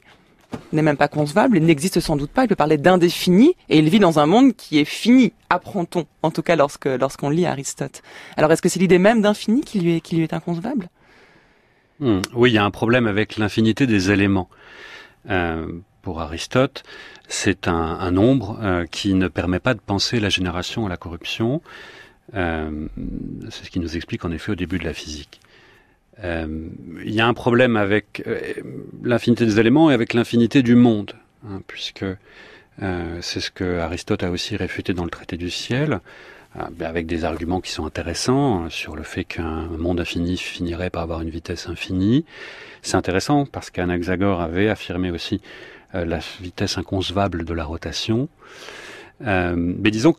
n'est même pas concevable et n'existe sans doute pas. Il peut parler d'indéfini et il vit dans un monde qui est fini, apprend-on, en tout cas lorsque lorsqu'on lit Aristote. Alors est-ce que c'est l'idée même d'infini qui lui est, qui lui est inconcevable? Hmm. Oui, il y a un problème avec l'infinité des éléments. Euh, pour Aristote, c'est un, nombre euh, qui ne permet pas de penser la génération à la corruption. Euh, c'est ce qui nous explique en effet au début de la physique. Euh, il y a un problème avec euh, l'infinité des éléments et avec l'infinité du monde, hein, puisque euh, c'est ce que Aristote a aussi réfuté dans le traité du ciel, ben, avec des arguments qui sont intéressants sur le fait qu'un monde infini finirait par avoir une vitesse infinie. C'est intéressant parce qu'Anaxagore avait affirmé aussi la vitesse inconcevable de la rotation. mais disons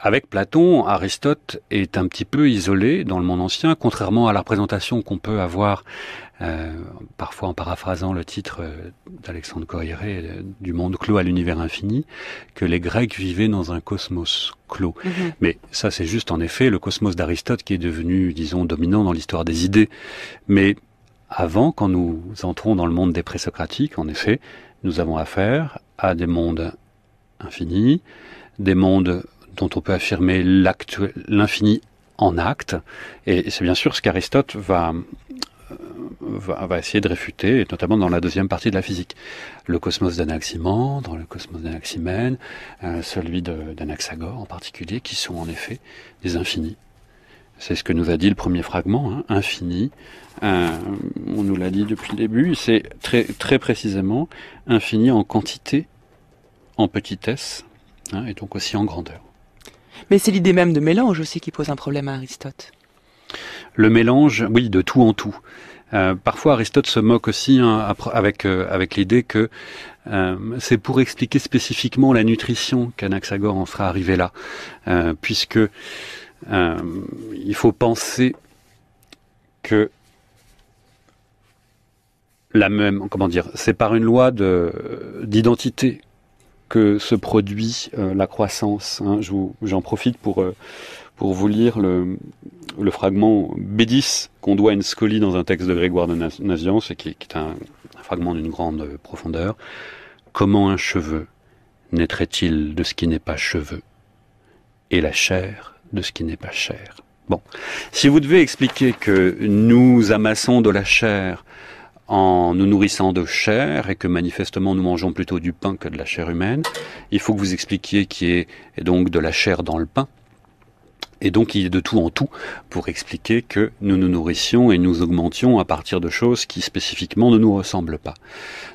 avec Platon, Aristote est un petit peu isolé dans le monde ancien, contrairement à la représentation qu'on peut avoir, euh, parfois en paraphrasant le titre euh, d'Alexandre Coiré, euh, du monde clos à l'univers infini, que les Grecs vivaient dans un cosmos clos. Mhm. Mais ça, c'est juste en effet le cosmos d'Aristote qui est devenu, disons, dominant dans l'histoire des idées. Mais avant, quand nous entrons dans le monde des présocratiques, en effet, nous avons affaire à des mondes infinis, des mondes dont on peut affirmer l'infini en acte. Et c'est bien sûr ce qu'Aristote va, va, essayer de réfuter, notamment dans la deuxième partie de la physique. Le cosmos d'Anaximandre, le cosmos d'Anaximène, euh, celui d'Anaxagore en particulier, qui sont en effet des infinis. C'est ce que nous a dit le premier fragment, hein, infini. Euh, on nous l'a dit depuis le début, c'est très, très précisément infini en quantité, en petitesse, hein, et donc aussi en grandeur. Mais c'est l'idée même de mélange aussi qui pose un problème à Aristote. Le mélange, oui, de tout en tout. Euh, parfois, Aristote se moque aussi hein, avec, euh, avec l'idée que euh, c'est pour expliquer spécifiquement la nutrition qu'Anaxagore en sera arrivé là, puisque il faut penser que la même, comment dire, c'est par une loi d'identité que se produit euh, la croissance. Hein. J'en profite pour, euh, pour vous lire le, fragment B10 qu'on doit à une scolie dans un texte de Grégoire de Naziance, et qui, est un, fragment d'une grande profondeur. Comment un cheveu naîtrait-il de ce qui n'est pas cheveux et la chair de ce qui n'est pas chair? Bon, si vous devez expliquer que nous amassons de la chair en nous nourrissant de chair et que manifestement nous mangeons plutôt du pain que de la chair humaine. Il faut que vous expliquiez qu'il y donc de la chair dans le pain. Et donc il y a de tout en tout pour expliquer que nous nous nourrissions et nous augmentions à partir de choses qui spécifiquement ne nous ressemblent pas.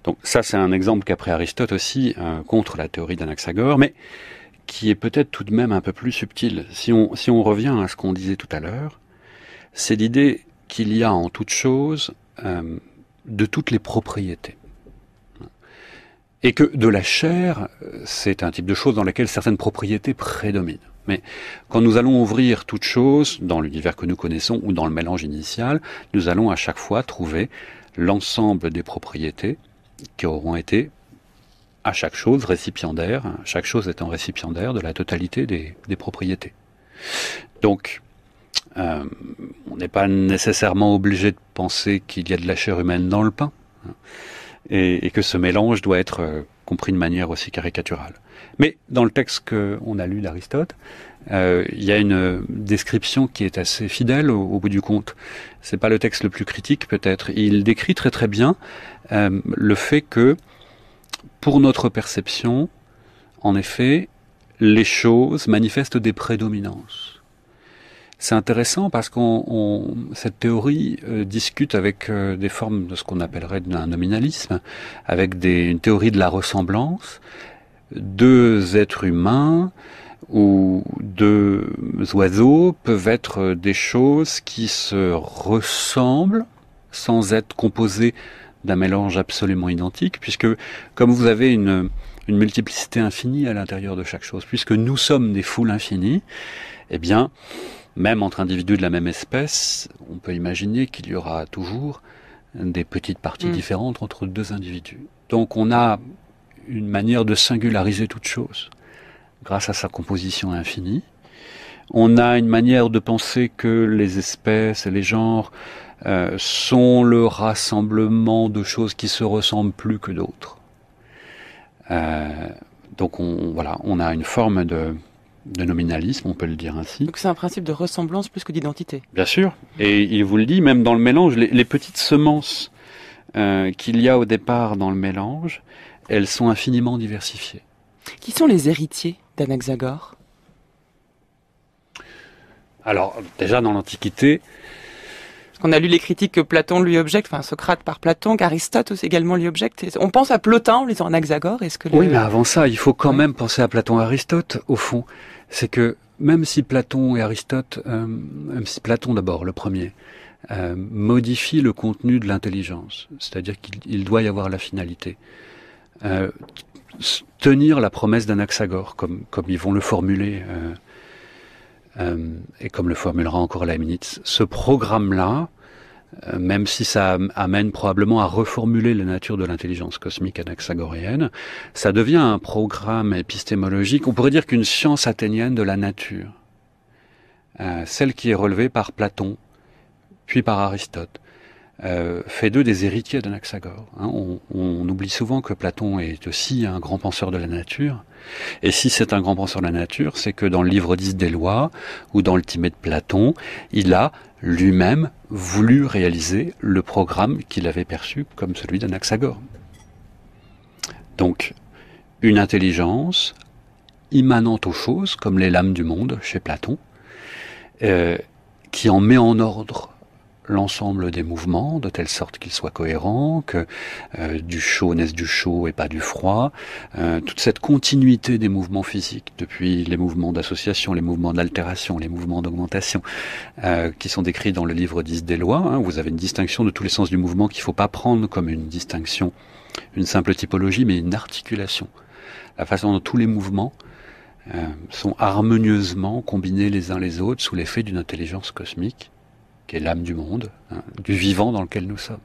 Donc ça c'est un exemple qu'après Aristote aussi euh, contre la théorie d'Anaxagore, mais qui est peut-être tout de même un peu plus subtil. Si on, si on revient à ce qu'on disait tout à l'heure, c'est l'idée qu'il y a en toute chose euh, de toutes les propriétés. Et que de la chair, c'est un type de chose dans laquelle certaines propriétés prédominent. Mais quand nous allons ouvrir toute chose dans l'univers que nous connaissons ou dans le mélange initial, nous allons à chaque fois trouver l'ensemble des propriétés qui auront été à chaque chose récipiendaire, chaque chose étant récipiendaire de la totalité des, des propriétés. Donc, euh, on n'est pas nécessairement obligé de penser qu'il y a de la chair humaine dans le pain, hein, et, que ce mélange doit être euh, compris de manière aussi caricaturale. Mais dans le texte qu'on a lu d'Aristote, euh, il y a une description qui est assez fidèle au, bout du compte. C'est pas le texte le plus critique peut-être. Il décrit très très bien le fait que pour notre perception, en effet, les choses manifestent des prédominances. C'est intéressant parce qu'on cette théorie euh, discute avec euh, des formes de ce qu'on appellerait un nominalisme, avec des, une théorie de la ressemblance. Deux êtres humains ou deux oiseaux peuvent être des choses qui se ressemblent sans être composées d'un mélange absolument identique, puisque comme vous avez une, une multiplicité infinie à l'intérieur de chaque chose, puisque nous sommes des foules infinies, eh bien, même entre individus de la même espèce, on peut imaginer qu'il y aura toujours des petites parties mm. différentes entre deux individus. Donc on a une manière de singulariser toute chose grâce à sa composition infinie. On a une manière de penser que les espèces et les genres euh, sont le rassemblement de choses qui se ressemblent plus que d'autres. Euh, donc on, voilà, on a une forme de, de nominalisme, on peut le dire ainsi. Donc c'est un principe de ressemblance plus que d'identité. Bien sûr. Et il vous le dit, même dans le mélange, les, les petites semences euh, qu'il y a au départ dans le mélange, elles sont infiniment diversifiées. Qui sont les héritiers d'Anaxagore? Alors, déjà dans l'Antiquité, On a lu les critiques que Platon lui objecte, enfin Socrate par Platon, qu'Aristote aussi également lui objecte. On pense à Plotin en lisant Anaxagore. Est-ce que le- Oui, mais avant ça, il faut quand même penser à Platon Aristote, au fond. C'est que même si Platon et Aristote, euh, même si Platon d'abord, le premier, euh, modifie le contenu de l'intelligence, c'est-à-dire qu'il il doit y avoir la finalité, euh, tenir la promesse d'Anaxagore, comme, comme ils vont le formuler, euh, et comme le formulera encore Leibniz, ce programme-là, même si ça am- amène probablement à reformuler la nature de l'intelligence cosmique anaxagorienne, ça devient un programme épistémologique, on pourrait dire qu'une science athénienne de la nature, Euh, celle qui est relevée par Platon, puis par Aristote, euh, fait d'eux des héritiers d'Anaxagore. hein. on oublie souvent que Platon est aussi un grand penseur de la nature, et si c'est un grand penseur de la nature, c'est que dans le livre 10 des lois, ou dans le Timée de Platon, il a lui-même voulu réaliser le programme qu'il avait perçu comme celui d'Anaxagore. Donc, une intelligence immanente aux choses, comme les lames du monde chez Platon, euh, qui en met en ordre l'ensemble des mouvements, de telle sorte qu'ils soient cohérents, que euh, du chaud naisse du chaud et pas du froid, euh, toute cette continuité des mouvements physiques, depuis les mouvements d'association, les mouvements d'altération, les mouvements d'augmentation, euh, qui sont décrits dans le livre 10 des lois. hein. vous avez une distinction de tous les sens du mouvement qu'il ne faut pas prendre comme une distinction, une simple typologie, mais une articulation. La façon dont tous les mouvements sont harmonieusement combinés les uns les autres sous l'effet d'une intelligence cosmique, qui est l'âme du monde, hein, du vivant dans lequel nous sommes.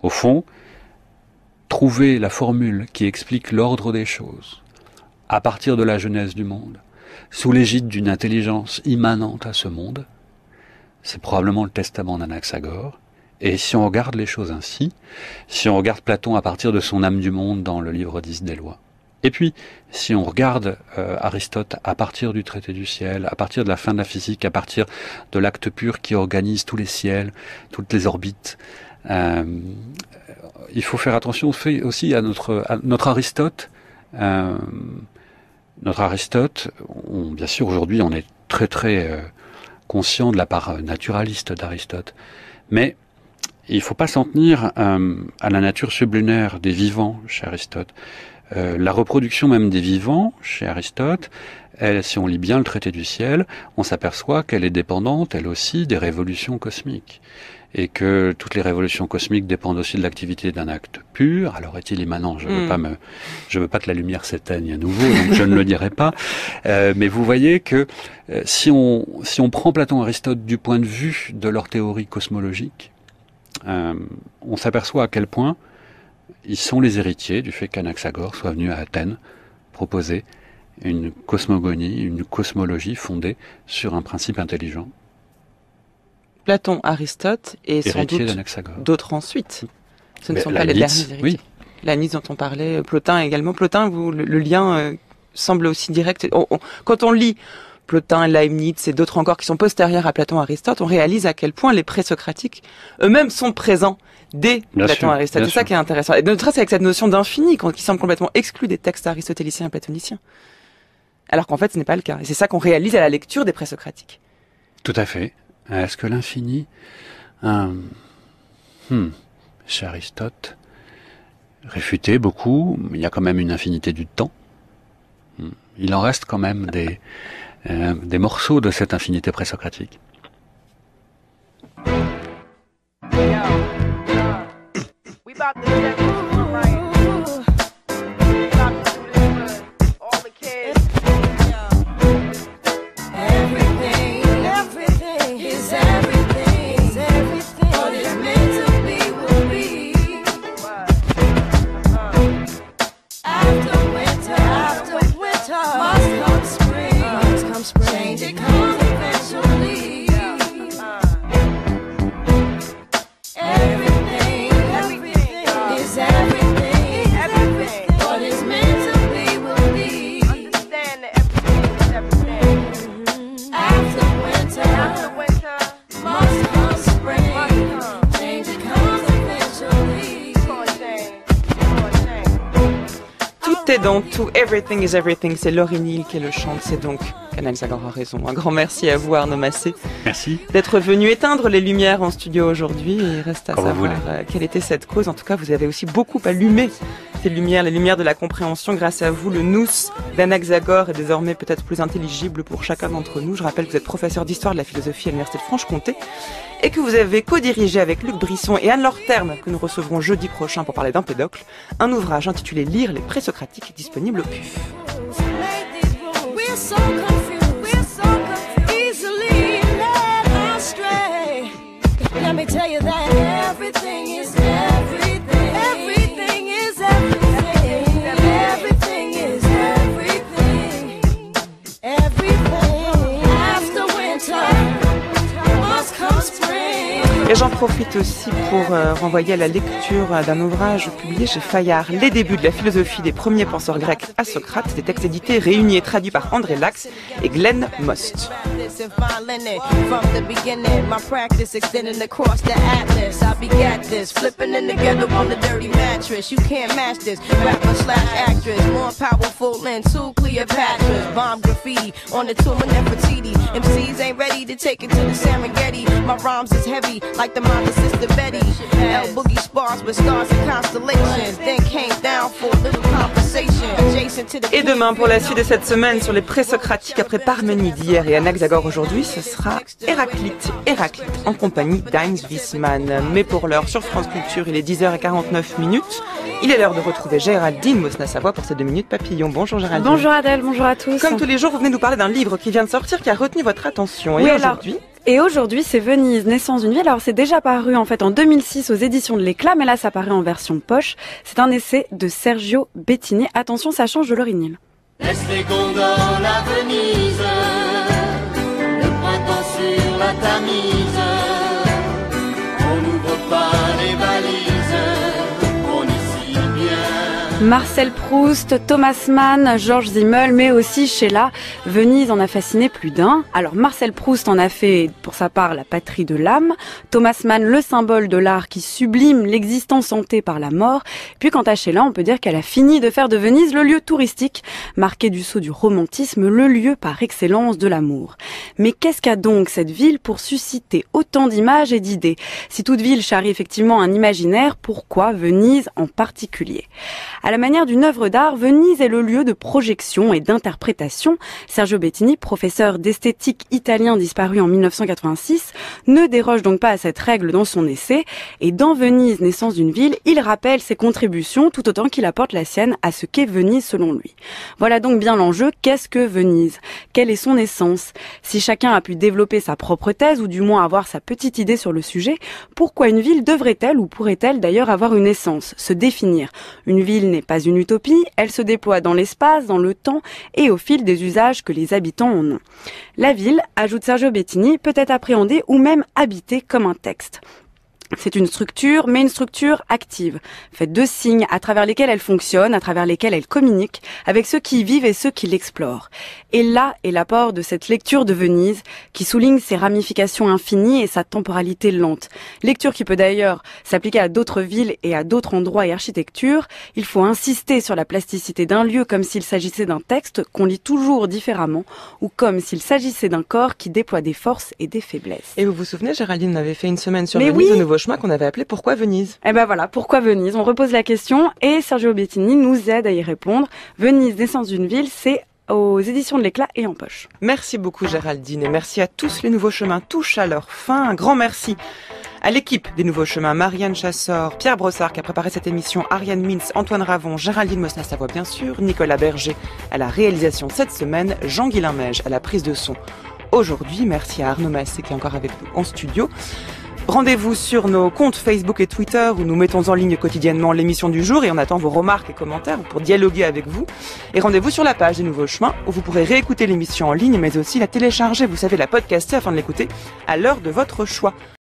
Au fond, trouver la formule qui explique l'ordre des choses, à partir de la genèse du monde, sous l'égide d'une intelligence immanente à ce monde, c'est probablement le testament d'Anaxagore. Et si on regarde les choses ainsi, si on regarde Platon à partir de son âme du monde dans le livre 10 des lois, et puis, si on regarde euh, Aristote à partir du traité du ciel, à partir de la fin de la physique, à partir de l'acte pur qui organise tous les ciels, toutes les orbites, euh, il faut faire attention aussi à notre, à notre Aristote. euh, notre Aristote, on- bien sûr aujourd'hui on est très très euh, conscient de la part naturaliste d'Aristote, mais il ne faut pas s'en tenir euh, à la nature sublunaire des vivants chez Aristote. Euh, la reproduction même des vivants chez Aristote, elle, si on lit bien le traité du ciel, on s'aperçoit qu'elle est dépendante, elle aussi, des révolutions cosmiques. Et que toutes les révolutions cosmiques dépendent aussi de l'activité d'un acte pur. Alors est-il immanent? Je ne veux Mm. pas me, je veux pas que la lumière s'éteigne à nouveau, donc je ne le dirai pas. Euh, mais vous voyez que euh, si on si on prend Platon et Aristote du point de vue de leur théorie cosmologique, euh, on s'aperçoit à quel point ils sont les héritiers du fait qu'Anaxagore soit venu à Athènes proposer une cosmogonie, une cosmologie fondée sur un principe intelligent, Platon, Aristote et sans héritier doute d'autres ensuite. Ce ne Mais sont pas les derniers héritiers. La Nice dont on parlait, Plotin également. Plotin, vous, le, le lien euh, semble aussi direct. On- on- quand on lit Plotin, Leibniz et d'autres encore qui sont postérieurs à Platon, Aristote, on réalise à quel point les présocratiques eux-mêmes sont présents dès Bien Platon, sûr, Aristote. C'est ça sûr. qui est intéressant. Et notre c'est avec cette notion d'infini qui semble complètement exclue des textes aristotéliciens et platoniciens. Alors qu'en fait, ce n'est pas le cas. Et c'est ça qu'on réalise à la lecture des présocratiques. Tout à fait. Est-ce que l'infini, euh, hmm, chez Aristote, réfuté beaucoup, il y a quand même une infinité du temps. Hmm. Il en reste quand même des, euh, des morceaux de cette infinité présocratique. Tout est dans tout, everything is everything. C'est Laurie Neal qui le chante, c'est donc Canal Zagor a raison. Un grand merci à vous Arnaud Massé Merci. d'être venu éteindre les lumières en studio aujourd'hui. Et il reste à savoir euh, quelle était cette cause. En tout cas, vous avez aussi beaucoup allumé ces lumières, les lumières de la compréhension. Grâce à vous, le nous d'Anaxagore est désormais peut-être plus intelligible pour chacun d'entre nous. Je rappelle que vous êtes professeur d'histoire de la philosophie à l'Université de Franche-Comté et que vous avez co-dirigé avec Luc Brisson et Anne Lorterme, que nous recevrons jeudi prochain pour parler d'Empédocle, un ouvrage intitulé Lire les présocratiques disponible au PUF. Let me tell you that J'en profite aussi pour euh, renvoyer à la lecture d'un ouvrage publié chez Fayard, Les débuts de la philosophie des premiers penseurs grecs à Socrate, des textes édités, réunis et traduits par André Lax et Glenn Most. Like the mind of Sister Betty. L Boogie spars with stars and constellations. Then came down for a little conversation. Adjacent to the Et demain, pour la suite de cette semaine sur les présocratiques après Parménide hier et Anaxagore aujourd'hui, ce sera Héraclite. Héraclite en compagnie d'Heinz Wiesmann. Mais pour l'heure, sur France Culture, il est 10h49 minutes. Il est l'heure de retrouver Géraldine Mosna-Savoie pour ses deux minutes papillon. Bonjour Géraldine. Bonjour Adèle, bonjour à tous. Comme tous les jours, vous venez nous parler d'un livre qui vient de sortir qui a retenu votre attention. Et Oui, alors, aujourd'hui, Et aujourd'hui, c'est Venise, naissance d'une ville. Alors, c'est déjà paru en fait en 2006 aux éditions de l'Éclat, mais là, ça paraît en version poche. C'est un essai de Sergio Bettini. Attention, ça change de l'orignal. Laisse les à la. Marcel Proust, Thomas Mann, Georges Simmel, mais aussi Sheila. Venise en a fasciné plus d'un. Alors Marcel Proust en a fait pour sa part la patrie de l'âme, Thomas Mann le symbole de l'art qui sublime l'existence hantée par la mort. Puis quant à Sheila, on peut dire qu'elle a fini de faire de Venise le lieu touristique, marqué du sceau du romantisme, le lieu par excellence de l'amour. Mais qu'est-ce qu'a donc cette ville pour susciter autant d'images et d'idées? Si toute ville charrie effectivement un imaginaire, pourquoi Venise en particulier? La manière d'une œuvre d'art, Venise est le lieu de projection et d'interprétation. Sergio Bettini, professeur d'esthétique italien disparu en 1986, ne déroge donc pas à cette règle dans son essai. Et dans Venise, naissance d'une ville, il rappelle ses contributions tout autant qu'il apporte la sienne à ce qu'est Venise selon lui. Voilà donc bien l'enjeu. Qu'est-ce que Venise? Quelle est son essence? Si chacun a pu développer sa propre thèse ou du moins avoir sa petite idée sur le sujet, pourquoi une ville devrait-elle ou pourrait-elle d'ailleurs avoir une essence, se définir Une ville n'est pas une utopie, elle se déploie dans l'espace, dans le temps et au fil des usages que les habitants en ont. La ville, ajoute Sergio Bettini, peut être appréhendée ou même habitée comme un texte. C'est une structure, mais une structure active, faite de signes à travers lesquels elle fonctionne, à travers lesquels elle communique avec ceux qui y vivent et ceux qui l'explorent. Et là est l'apport de cette lecture de Venise, qui souligne ses ramifications infinies et sa temporalité lente. Lecture qui peut d'ailleurs s'appliquer à d'autres villes et à d'autres endroits et architectures. Il faut insister sur la plasticité d'un lieu comme s'il s'agissait d'un texte qu'on lit toujours différemment, ou comme s'il s'agissait d'un corps qui déploie des forces et des faiblesses. et vous vous souvenez, Géraldine, avait fait une semaine sur Mais Venise oui. au Nouveau Chemin qu'on avait appelé Pourquoi Venise? Eh ben voilà, pourquoi Venise? On repose la question et Sergio Bettini nous aide à y répondre. Venise, naissance d'une ville, c'est aux éditions de l'éclat et en poche. Merci beaucoup Géraldine et merci à tous les nouveaux chemins touchent à leur fin. Un grand merci à l'équipe des nouveaux chemins, Marianne Chassor, Pierre Brossard qui a préparé cette émission, Ariane Mintz, Antoine Ravon, Géraldine Mosna-Savoie bien sûr, Nicolas Berger à la réalisation cette semaine, Jean-Guilain Mège à la prise de son aujourd'hui. Merci à Arnaud Massé qui est encore avec nous en studio. Rendez-vous sur nos comptes Facebook et Twitter où nous mettons en ligne quotidiennement l'émission du jour et on attend vos remarques et commentaires pour dialoguer avec vous. Et rendez-vous sur la page des Nouveaux Chemins où vous pourrez réécouter l'émission en ligne mais aussi la télécharger, vous savez, la podcaster afin de l'écouter à l'heure de votre choix.